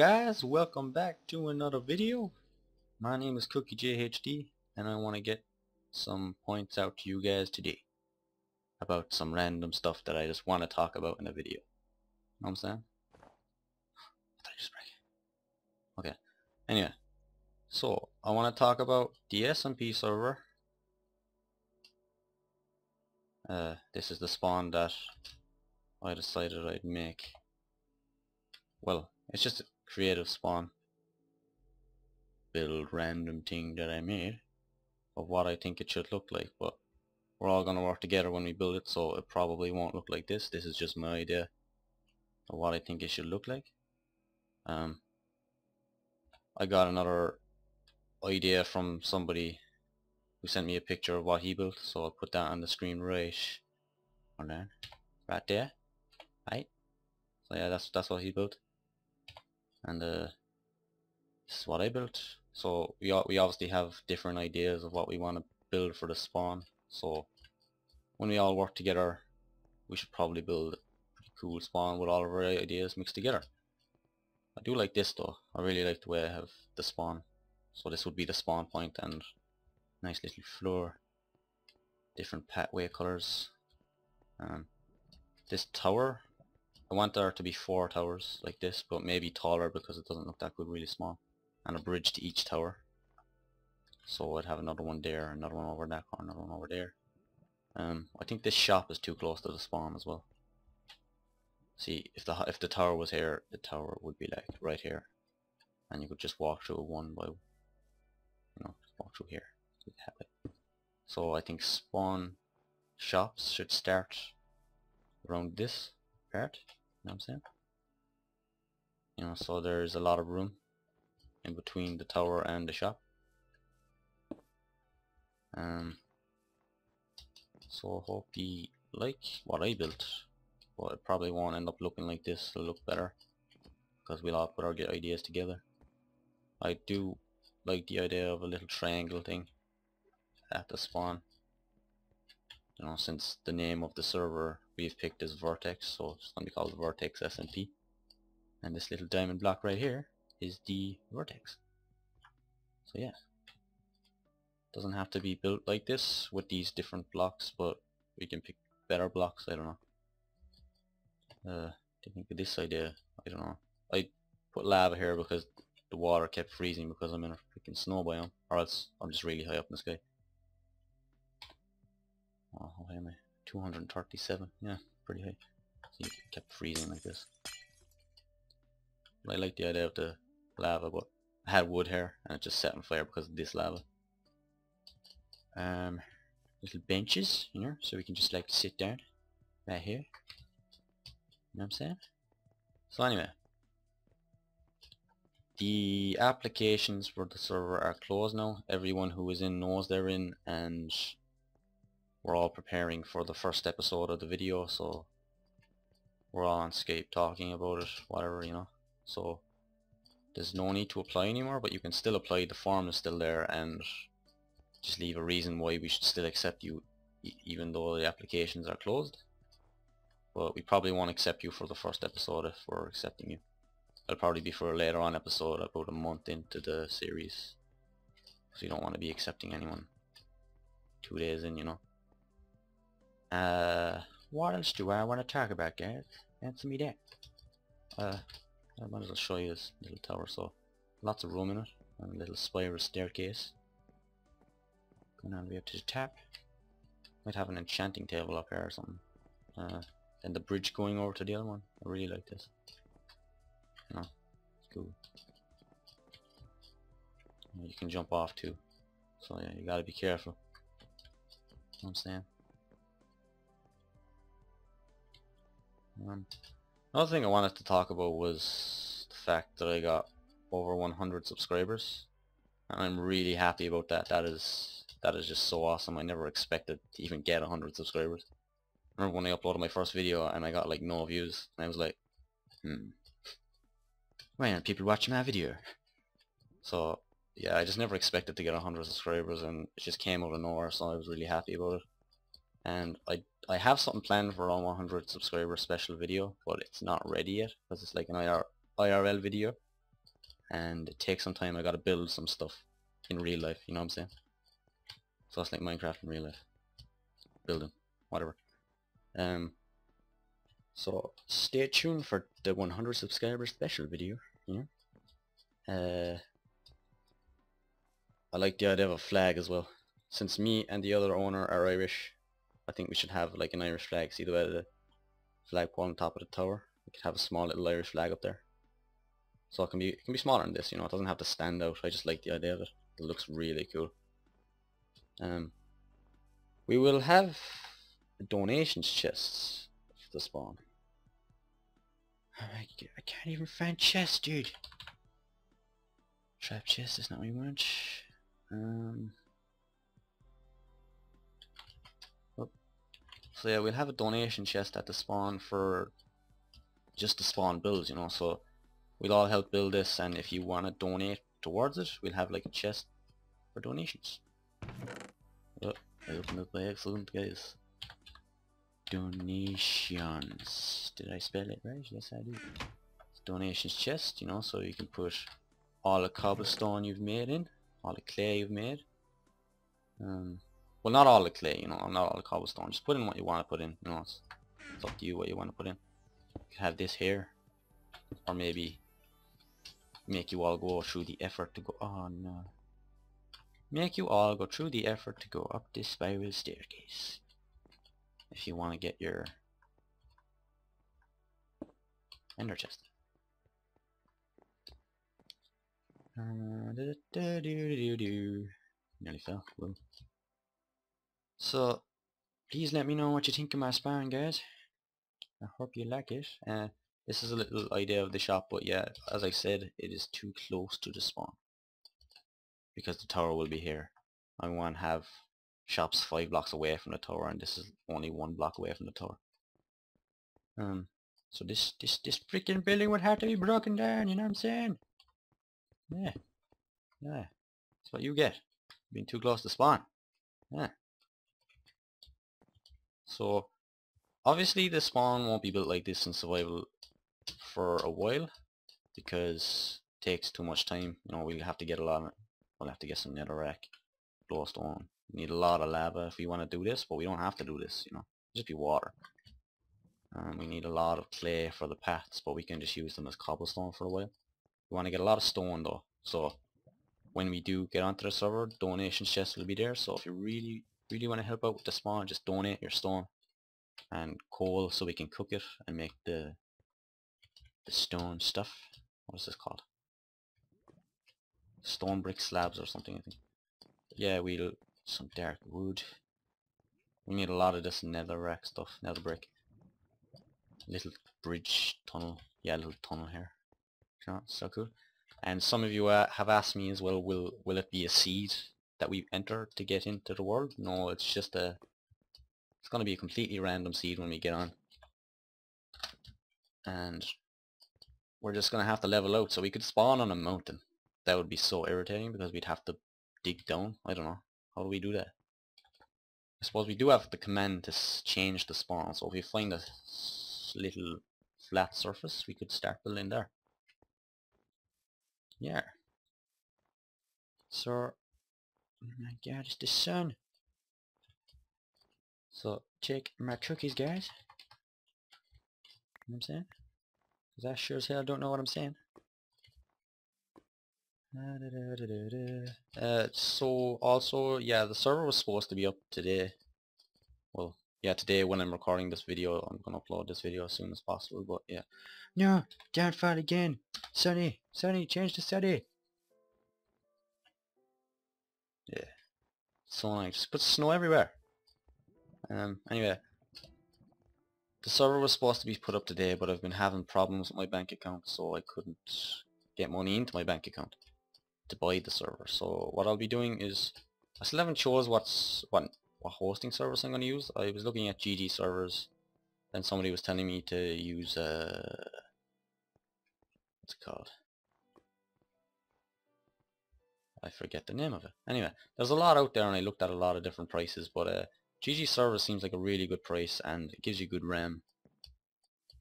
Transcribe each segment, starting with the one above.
guys, welcome back to another video. My name is Cookie JHD, and I want to get some points out to you guys today about some random stuff that I just want to talk about in a video. Know what I'm saying? Okay. Anyway, so I want to talk about the SMP server. Uh, this is the spawn that I decided I'd make. Well, it's just creative spawn. Build random thing that I made of what I think it should look like, but we're all gonna work together when we build it, so it probably won't look like this. This is just my idea of what I think it should look like. Um, I got another idea from somebody who sent me a picture of what he built, so I'll put that on the screen right on there, right there, right. So yeah, that's that's what he built, and uh, this is what I built. So we we obviously have different ideas of what we want to build for the spawn. So when we all work together, we should probably build a pretty cool spawn with all of our ideas mixed together. I do like this though. I really like the way I have the spawn. So this would be the spawn point and nice little floor. Different pathway colors. Um, this tower, I want there to be four towers like this, but maybe taller because it doesn't look that good really small. And a bridge to each tower. So I'd have another one there, another one over that corner, another one over there. Um, I think this shop is too close to the spawn as well. See, if the if the tower was here, the tower would be like right here, and you could just walk through one by, you know, walk through here. So I think spawn shops should start around this part. You know what I'm saying? You know, so there's a lot of room in between the tower and the shop. Um, so hope you like what I built but it probably won't end up looking like this it'll look better because we'll all put our ideas together I do like the idea of a little triangle thing at the spawn you know since the name of the server we've picked is Vertex so it's going to be called Vertex SMP and this little diamond block right here is the Vertex so yeah doesn't have to be built like this with these different blocks but we can pick better blocks I don't know uh, to think of this idea. I don't know. I put lava here because the water kept freezing because I'm in a freaking snow biome, or else I'm just really high up in the sky. Oh, how high am I? 237. Yeah, pretty high. See, it kept freezing like this. I like the idea of the lava, but I had wood here and it just set on fire because of this lava. Um, little benches, you know, so we can just like sit down right here. You know what I'm saying? So anyway, the applications for the server are closed now. Everyone who is in knows they're in and we're all preparing for the first episode of the video so we're all on Skype talking about it, whatever, you know. So there's no need to apply anymore but you can still apply, the form is still there and just leave a reason why we should still accept you even though the applications are closed but we probably won't accept you for the first episode if we're accepting you. It'll probably be for a later on episode about a month into the series. So you don't want to be accepting anyone two days in, you know. Uh, what else do I want to talk about, guys? Answer me that. Uh, I might as well show you this little tower. So, lots of room in it, and a little spiral staircase. Going all the way up to the top. Might have an enchanting table up here or something. Uh, and the bridge going over to the other one. I really like this. No, it's cool. You can jump off too. So yeah, you gotta be careful. You know what I'm saying? Um, another thing I wanted to talk about was the fact that I got over 100 subscribers. And I'm really happy about that. That is that is just so awesome. I never expected to even get 100 subscribers remember when I uploaded my first video and I got like no views and I was like hmm why aren't people watching my video so yeah I just never expected to get 100 subscribers and it just came out of nowhere so I was really happy about it and I I have something planned for a 100 subscriber special video but it's not ready yet because it's like an IR, IRL video and it takes some time. I gotta build some stuff in real life, you know what I'm saying? So it's like Minecraft in real life. Building, whatever. Um, so stay tuned for the 100 subscriber special video, you know? Uh, I like the idea of a flag as well. Since me and the other owner are Irish, I think we should have like an Irish flag. See the way the flagpole on top of the tower? We could have a small little Irish flag up there. So it can be it can be smaller than this, you know, it doesn't have to stand out. I just like the idea of it. It looks really cool. Um we will have donations chests for the spawn. I can't even find chests, dude. Trap chest is not we want. Um, So yeah, we'll have a donation chest at the spawn for just the spawn builds, you know, so we'll all help build this and if you want to donate towards it, we'll have like a chest for donations. Oh, I opened it by accident, guys. Donations. Did I spell it right? Yes, I did. Donations chest, you know, so you can put all the cobblestone you've made in all the clay you've made. Um, well, not all the clay, you know, not all the cobblestone. Just put in what you want to put in. You know, it's, it's up to you what you want to put in. You can have this here, or maybe make you all go through the effort to go. Oh no! Make you all go through the effort to go up this spiral staircase. If you want to get your ender chest. Uh, do, do, do, do, Nearly fell. Whoa. So, please let me know what you think of my spawn, guys. I hope you like it. Uh, this is a little idea of the shop, but yeah, as I said, it is too close to the spawn. Because the tower will be here. I want to have shops five blocks away from the tower, and this is only one block away from the tower. Um, so this this this freaking building would have to be broken down. You know what I'm saying? Yeah. Yeah. That's what you get. Being too close to spawn. Yeah. So, obviously the spawn won't be built like this in survival for a while because it takes too much time. You know, we'll have to get a lot of, we'll have to get some netherrack, glowstone. We need a lot of lava if we want to do this, but we don't have to do this, you know. just be water. And we need a lot of clay for the paths, but we can just use them as cobblestone for a while. We want to get a lot of stone though. So when we do get onto the server, donation chests will be there. So if you really, really want to help out with the spawn, just donate your stone and coal so we can cook it and make the the stone stuff. What is this called? Stone brick slabs or something I think. Yeah, we'll some dark wood. We need a lot of this nether netherrack stuff, nether brick. Little bridge tunnel. Yeah, little tunnel here. Oh, so cool. And some of you uh, have asked me as well, will will it be a seed that we enter to get into the world? No, it's just a, it's going to be a completely random seed when we get on. And we're just going to have to level out. So we could spawn on a mountain. That would be so irritating because we'd have to dig down. I don't know. How do we do that? I suppose we do have the command to change the spawn. So if we find a little flat surface, we could start building there. Yeah. So, oh my god, it's the sun. So, check my cookies, guys. You know what I'm saying? Because I sure as hell don't know what I'm saying. Uh, so, also, yeah, the server was supposed to be up today. Well, yeah, today when I'm recording this video, I'm going to upload this video as soon as possible, but yeah. No, don't fall again. Sunny, Sunny, change to Sunny. Yeah. So nice. Just put snow everywhere. Um, anyway. The server was supposed to be put up today, but I've been having problems with my bank account, so I couldn't get money into my bank account to buy the server. So what I'll be doing is, I still haven't chose what's what what hosting service I'm going to use. I was looking at GG servers, then somebody was telling me to use uh, what's it called? I forget the name of it. Anyway, there's a lot out there and I looked at a lot of different prices, but uh, GG Service seems like a really good price and it gives you good RAM.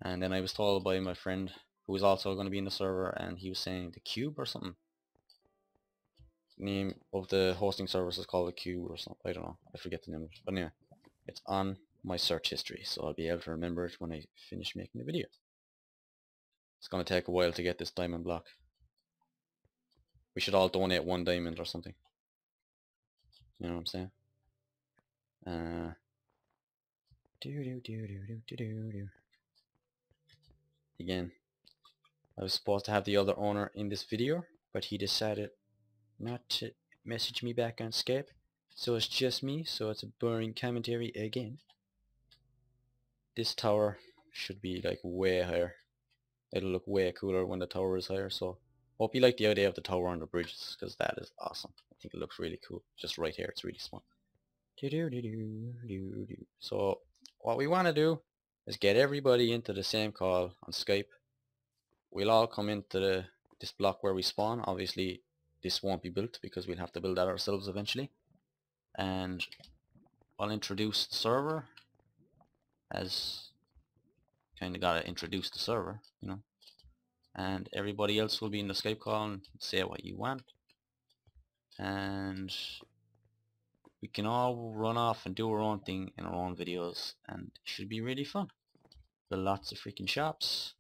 And then I was told by my friend who was also going to be in the server, and he was saying the cube or something. Name of the hosting service is called the cube or something. I don't know. I forget the name of it. But anyway, it's on my search history, so I'll be able to remember it when I finish making the video. It's going to take a while to get this diamond block we should all donate one diamond or something. You know what I'm saying? Uh, do do do do do do do. Again, I was supposed to have the other owner in this video, but he decided not to message me back on Skype. So it's just me, so it's a boring commentary again. This tower should be like way higher. It'll look way cooler when the tower is higher, so hope you like the idea of the tower the bridges, because that is awesome. I think it looks really cool. Just right here, it's really small. So what we want to do is get everybody into the same call on Skype. We'll all come into the, this block where we spawn. Obviously this won't be built because we'll have to build that ourselves eventually. And I'll introduce the server as kind of got to introduce the server, you know. And everybody else will be in the Skype call and say what you want. And we can all run off and do our own thing in our own videos and it should be really fun. Build lots of freaking shops.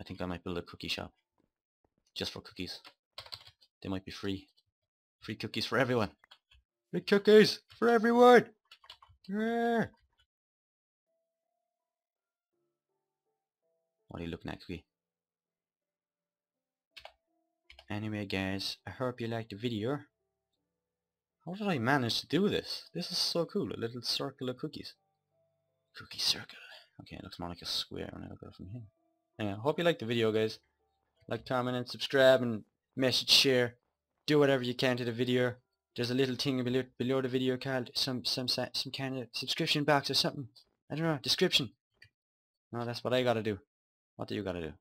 I think I might build a cookie shop. Just for cookies. They might be free. Free cookies for everyone. Free cookies for everyone! Yeah. What are you looking at, Cookie? Anyway guys, I hope you liked the video. How did I manage to do this? This is so cool, a little circle of cookies. Cookie circle. Okay, it looks more like a square when I look at it from here. Anyway, hope you liked the video guys. Like, comment and subscribe and message, share. Do whatever you can to the video. There's a little thing below, below the video called some, some, some kind of subscription box or something. I don't know, description. No, that's what I gotta do. What do you gotta do?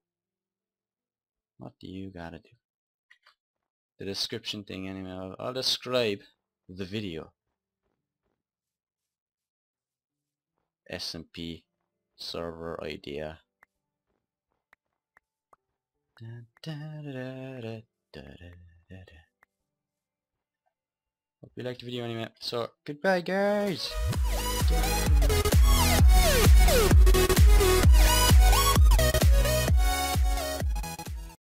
What do you gotta do? The description thing anyway, I'll, I'll describe the video. SMP server idea. Hope you liked the video anyway. So, goodbye guys!